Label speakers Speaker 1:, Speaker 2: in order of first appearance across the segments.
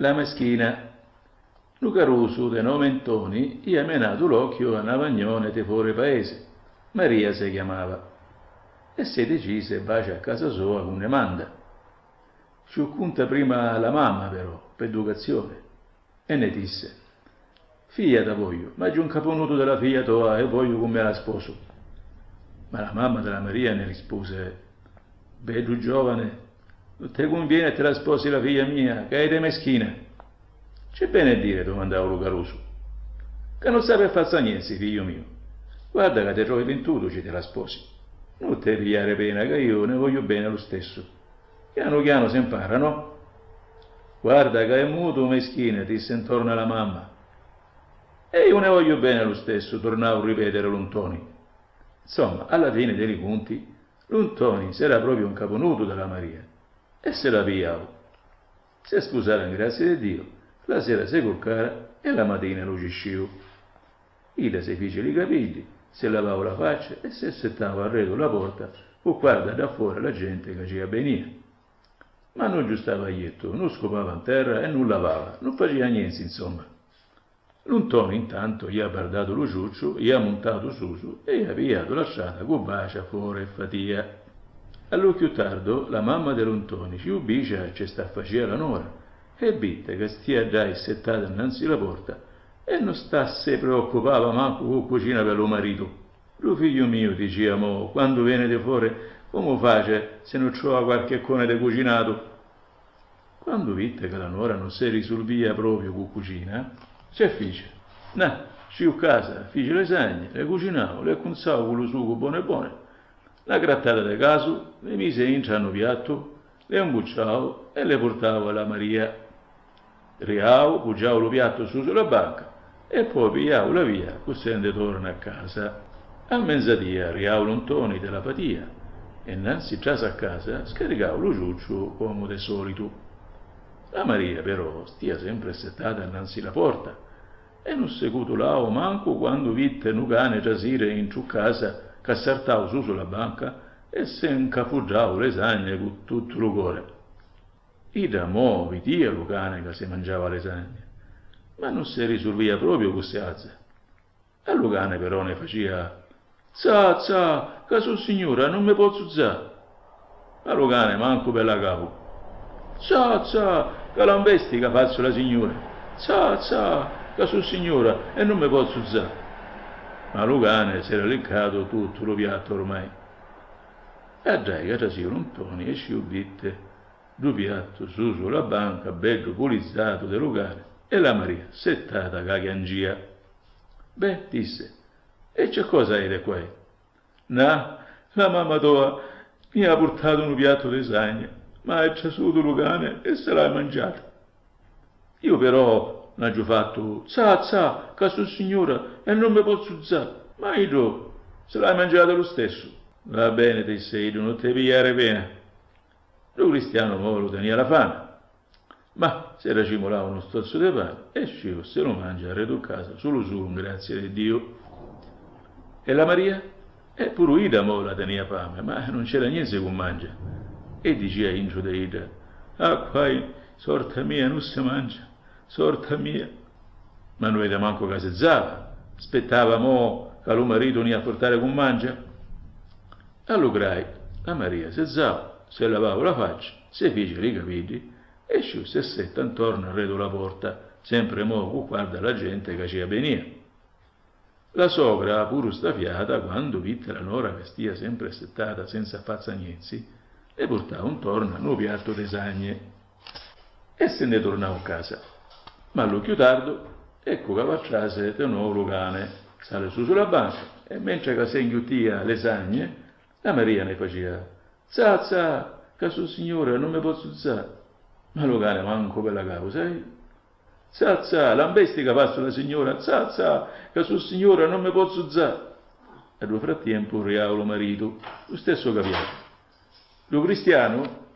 Speaker 1: La meschina. Luca Rusu de Nomentoni gli ha menato l'occhio a Navagnone te fuori paese. Maria si chiamava. E si decise bacia a casa sua con ne manda. Ci conta prima la mamma però, per educazione. E ne disse, figlia da voglio, ma giù un caponuto della figlia tua e voglio come la sposo. Ma la mamma della Maria ne rispose, vedo giovane, te conviene te la sposi la figlia mia, che è meschina. C'è bene dire, domandava Luca Rusu, che non sape fare niente, figlio mio. Guarda che te trovi ventuto, ci te la sposi. Non te pigliare pena, che io ne voglio bene lo stesso. Piano piano si impara, no? Guarda che è muto meschina, disse intorno alla mamma. E io ne voglio bene lo stesso, tornavo a ripetere Luntoni. Insomma, alla fine dei conti, Luntoni era proprio un caponuto della Maria e se la pigliavo. Si scusava, grazie di Dio, la sera si colcara e la mattina lo ciscivo. Ida si fece i capelli, si lavava la faccia e si assettava arredo la porta o guarda da fuori la gente che ci veniva. Ma non giustava ietto, non scopava in terra e non lavava, non faceva niente insomma. L'untone intanto gli ha guardato lo ciuccio, gli ha montato su su e gli ha pigliato la strada con bacia fuori e fatia. All'occhio tardo la mamma dell'Untoni ci ubice a ci sta facendo la nora e bitte che stia già settata innanzi alla porta e non sta se preoccupava manco con cucina per lo marito. Lo figlio mio, diciamo, quando viene di fuori, come face se non trova qualche cone di cucinato? Quando vitte che la nuora non si risolvia proprio con cucina, c'è fece? No, ci a casa, fece le sagne, le cucinavo, le consavo con lo sugo buone buone la grattata de caso, le mise in ciano piatto, le imbucciavo e le portavo alla Maria. Riavo, poggiavo lo piatto su sulla banca e poi pigliavo la via, così torna a casa. A mezzadia riavo lontoni della patia e innanzi già a casa scaricavo lo ciuccio come de solito. La Maria però stia sempre settata innanzi la porta e non seguito lao manco quando vitte un cane giasire in giù casa che saltava su sulla banca e se incafuggiava le sagne con tutto il cuore. Ida mo vidia lo cane che si mangiava le sagne, ma non si risolvia proprio queste azze. E lo cane però ne faceva «Za, za, su signora non mi posso za». Ma lo cane manco per la capo. «Za, za, che lambesti faccio la signora». «Za, za, su signora e non mi posso za» ma Lucane si era leccato tutto lo piatto ormai. E sì un toni e ci ubitte, due piatto su sulla banca, bello pulizzato di Lucane, e la Maria, settata che chiangia. Beh, disse, e c'è cosa hai di qua? No, la mamma tua mi ha portato un piatto di sagna, ma è cesuto Lucane e se l'ha mangiato. Io però l'ho fatto, za, za, caso signora, e non mi posso uzzare. Ma io, se l'hai mangiato lo stesso. Va bene, te sei, non ti pigliare pena. Lo cristiano mo lo tenia la fame. Ma se era cimolava uno stozzo di pane, e scivo, se lo mangia, arredo a casa, solo su, grazie a Dio. E la Maria? E pure Ida mo la tenia fame, ma non c'era niente con mangia. E diceva in giù di Ida, ah, qua, sorta mia, non si mangia sorta mia. Ma non vede manco che si zava, aspettava mo che lo marito ne a portare con mangia. All'ugrai, la Maria si zava, si lavava la faccia, si fece i capelli e sciù si setta intorno al redo la porta, sempre mo guarda la gente che ci venia. La sogra, pure stafiata, quando vitte la nora che stia sempre settata senza fazzagnezzi, le portava un torno a un piatto di sagne e se ne tornava a casa. Ma all'occhio tardo, ecco che facciase di nuovo cane, sale su sulla banca e mentre che si inghiottia le sagne, la Maria ne faceva «Za, za, su signore non mi posso za». Ma lo cane manco per la capo, sai? «Za, za, lambesti che passa la signora, za, za, che su signore non mi posso za». E nel frattempo riavo marito, lo stesso capiato. Lo cristiano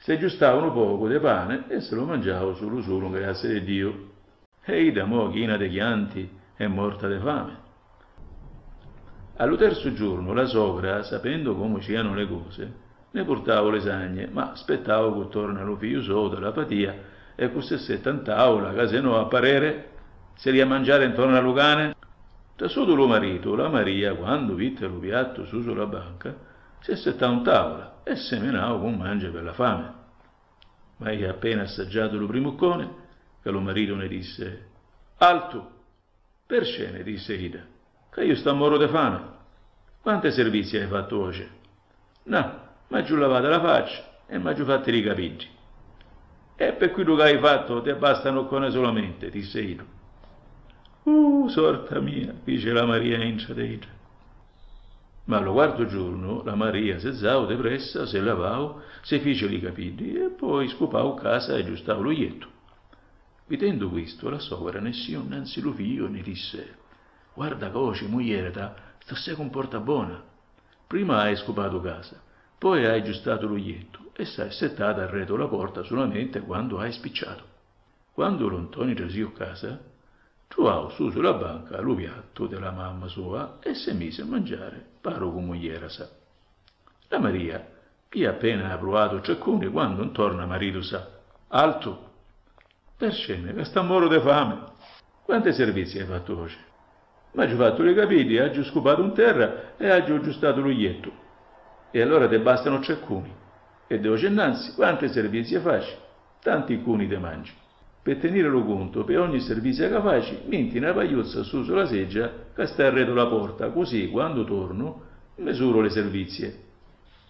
Speaker 1: si aggiustavano poco di pane e se lo mangiavo solo solo grazie a Dio. E Ida mo china dei chianti è morta di fame. Allo terzo giorno la sogra, sapendo come c'erano le cose, ne portavo le sagne, ma aspettavo che torna lo figlio suo dalla patia e con se settant'aula, che se no a parere, se li a mangiare intorno a Lucane. Da sotto lo marito, la Maria, quando vitte lo piatto su sulla banca, si è un tavola e semenava con mangia per la fame. Ma io appena assaggiato lo primo cone, che lo marito ne disse, alto, per scene, disse Ida, che io sto moro di fame. Quante servizi hai fatto oggi? No, ma giù lavata la faccia e mi giù fatti i capigli. E per quello che hai fatto ti bastano con solamente, disse io. Uh, sorta mia, dice la Maria in Ciadeita. Ma al quarto giorno la Maria si zau depressa, si lavò, si fece i capelli e poi scopò casa e aggiustò lo ietto. Vedendo questo, la sogra ne si innanzi lo figlio e ne disse «Guarda coci, mogliere, sta si comporta buona. Prima hai scopato casa, poi hai aggiustato lo ietto e sei settata a retto la porta solamente quando hai spicciato. Quando l'Antonio trasì a casa, trovò su sulla banca lo piatto della mamma sua e si mise a mangiare, paro come ieri sa. La Maria, che appena ha provato ciaccone, quando non torna marito sa, alto, per scene, che sta moro di fame. Quanti servizi hai fatto oggi? Ma ci fatto le capelli, ha giù scopato in terra e ha giù aggiustato lo ietto. E allora te bastano ciacconi. E devo innanzi, quanti servizi facci? Tanti cuni te mangi per tenere lo conto per ogni servizio che facci, metti una pagliuzza su sulla seggia che sta arredo la porta, così quando torno misuro le servizie.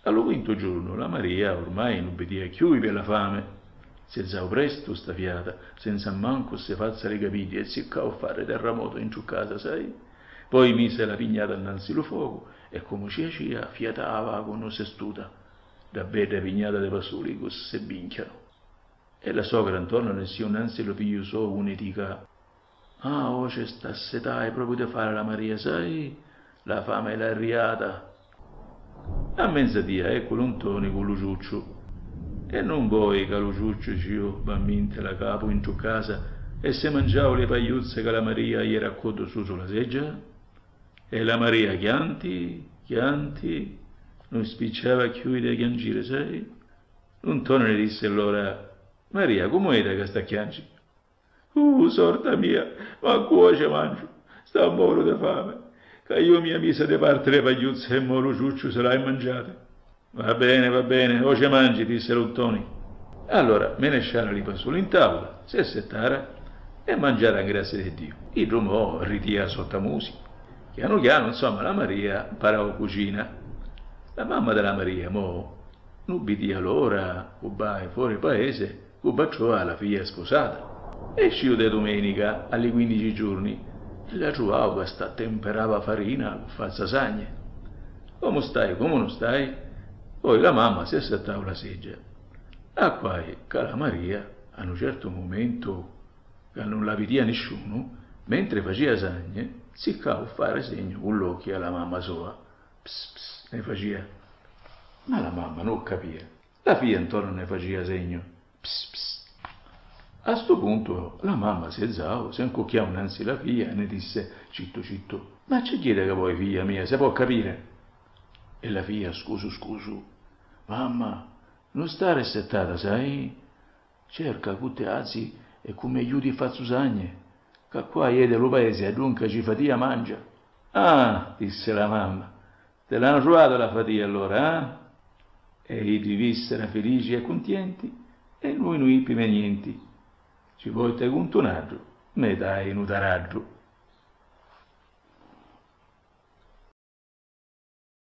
Speaker 1: Allo quinto giorno la Maria ormai non vedeva più per la fame. Si alzò presto sta fiata, senza manco se fazza le capiti e si a fare terremoto in giù casa, sai? Poi mise la pignata innanzi lo fuoco e come cia cia fiatava con una sestuta, da bella pignata de pasuli che se binchiano. E la sogra intorno nel sia innanzi lo piglio so uno dica Ah, oh, c'è sta setai proprio di fare la Maria, sai? La fame è la riata. A mezzodia ecco lontoni con Luciuccio. E non vuoi che Luciuccio ci bamminte la capo in tua casa e se mangiavo le pagliuzze che la Maria gli racconto su sulla seggia? E la Maria chianti, chianti, non spicciava a chiudere chiangire, sai? Lontone ne disse allora Maria, come è che sta chianci? Uh, sorta mia, ma cuoce mangio, sta moro di fame, che io mi mise di parte le pagliuzze e moro ciuccio se l'hai mangiate. Va bene, va bene, o ce mangi, disse Luttoni. Allora me ne sciara li passò in tavola, si assettara e mangiare a grazia di Dio. Il rumò ritia sotto musica. Piano piano, insomma, la Maria parò cucina. La mamma della Maria, mo, non ubbidia l'ora, ubai fuori paese, Cubaccio ha la figlia sposata. E sciù de domenica, alle 15 giorni, la giuava sta temperava farina con falsa sagne. Come stai, come non stai? Poi la mamma si è settata la seggia. A quai che la Maria, a un certo momento, che non la vedia nessuno, mentre faceva sagne, si cavo fare segno con l'occhio alla mamma sua. Pss, pss, ne faceva. Ma la mamma non capiva. La figlia intorno ne faceva segno. Pss, pss. A sto punto la mamma si alzò, si incucchiò innanzi la figlia e ne disse, citto citto, ma c'è chiede che vuoi figlia mia, se può capire? E la figlia, scusu scusu, mamma, non sta resettata, sai? Cerca tutte azzi e come aiuti a fare susagne, che qua è dello paese e dunque ci fatia mangia. Ah, disse la mamma, te l'hanno trovata la fatia allora, eh? E i vissero felici e contenti e lui non ippime niente. Ci vuoi te contonaggio, me dai un utaraggio.